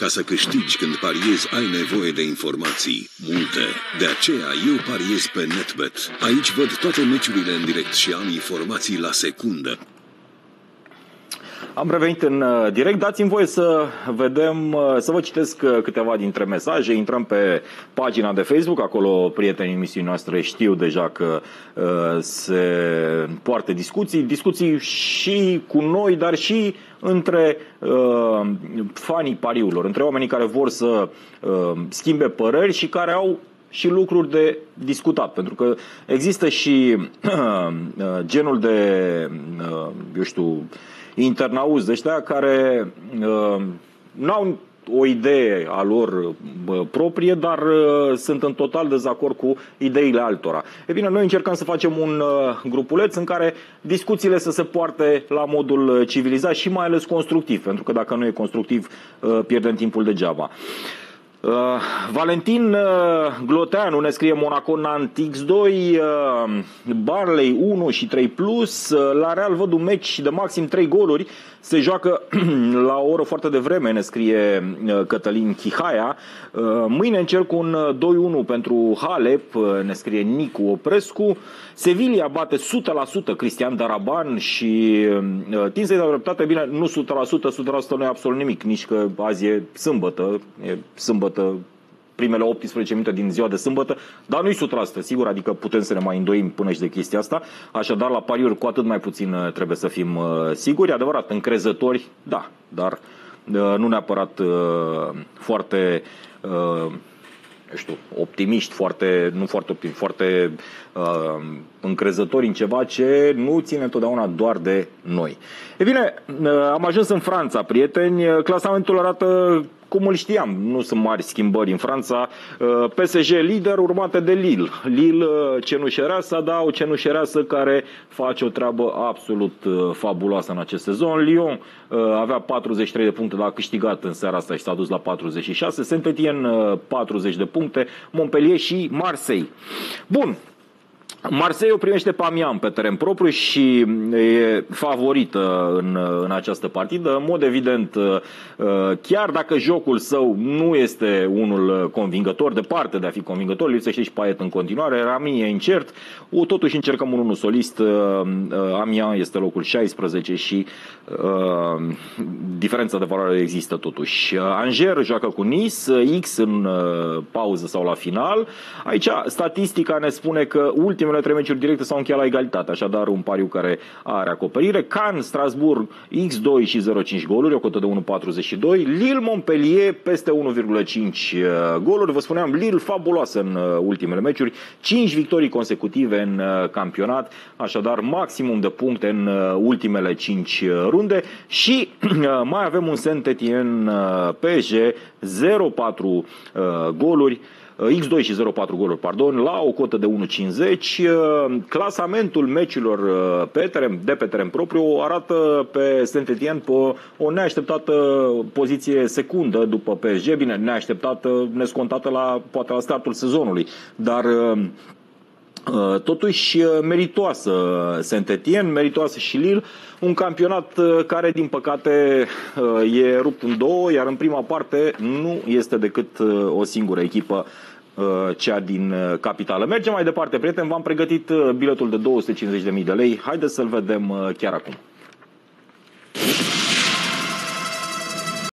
Ca să câștigi când pariezi, ai nevoie de informații. Multe. De aceea eu pariez pe NetBet. Aici văd toate meciurile în direct și am informații la secundă. Am revenit în uh, direct. Dați-mi voie să vedem, uh, să vă citesc uh, câteva dintre mesaje. Intrăm pe pagina de Facebook, acolo prietenii emisiunii noastre știu deja că se poartă discuții, discuții și cu noi, dar și între uh, fanii pariurilor, între oamenii care vor să uh, schimbe păreri și care au și lucruri de discutat, pentru că există și uh, genul de, uh, eu știu, internauzi de ăștia care uh, n-au o idee a lor uh, proprie, dar uh, sunt în total dezacord cu ideile altora. E bine, noi încercăm să facem un uh, grupuleț în care discuțiile să se poarte la modul civilizat și mai ales constructiv, pentru că dacă nu e constructiv, uh, pierdem timpul degeaba. Uh, Valentin uh, Gloteanu ne scrie Monaco Nant X2, uh, Barley 1 și 3 plus. Uh, la Real văd un meci de maxim 3 goluri. Se joacă la o oră foarte devreme, ne scrie uh, Cătălin Chihaia. Uh, mâine încerc un 2-1 pentru Halep, uh, ne scrie Nicu Oprescu. Sevilla bate 100% Cristian Daraban și uh, tin să-i dau dreptate, bine, nu 100%, 100% nu e absolut nimic, nici că azi e sâmbătă, e sâmbătă primele 18 minute din ziua de sâmbătă, dar nu-i 100%, sigur, adică putem să ne mai îndoim până și de chestia asta, așadar la pariuri cu atât mai puțin uh, trebuie să fim uh, siguri, adevărat, încrezători, da, dar uh, nu neapărat foarte știu, optimiști, foarte, nu foarte optimiști, foarte uh, încrezători în ceva ce nu ține întotdeauna doar de noi. E bine, uh, am ajuns în Franța, prieteni. Clasamentul arată cum îl știam, nu sunt mari schimbări în Franța. Uh, PSG lider urmate de Lille. Lille uh, cenușereasă, da, o cenușereasă care face o treabă absolut uh, fabuloasă în acest sezon. Lyon avea 43 de puncte, dar a câștigat în seara asta și s-a dus la 46. Saint-Étienne 40 de puncte, Montpellier și Marseille. Bun, Marseille o primește pe Amiens pe teren propriu și e favorită în, în această partidă. În mod evident, chiar dacă jocul său nu este unul convingător, departe de a fi convingător, lipsește și Paiet în continuare, Rami e incert, o, totuși încercăm unul solist, Amiens este locul 16 și uh, diferența de valoare există totuși. Angers joacă cu Nice, X în uh, pauză sau la final. Aici statistica ne spune că ultimele ultimele trei meciuri directe s-au încheiat la egalitate, așadar un pariu care are acoperire. Can, Strasburg, X2 și 0,5 goluri, o cotă de 1,42. Lille, Montpellier, peste 1,5 uh, goluri. Vă spuneam, Lille fabuloasă în uh, ultimele meciuri, 5 victorii consecutive în uh, campionat, așadar maximum de puncte în ultimele 5 runde și mai avem un Saint-Étienne PSG, 0,4 goluri. X2 și 0,4 goluri, pardon, la o cotă de 1,50. Uh, clasamentul meciurilor uh, pe teren, de pe teren propriu arată pe Saint-Etienne pe o neașteptată poziție secundă după PSG, bine, neașteptată, nescontată la, poate la startul sezonului, dar uh, totuși meritoasă Saint-Etienne, meritoasă și Lille, un campionat care din păcate e rupt în două, iar în prima parte nu este decât o singură echipă Uh, cea din uh, capitală. Mergem mai departe, prieteni, v-am pregătit uh, biletul de 250.000 de lei. Haideți să-l vedem chiar acum.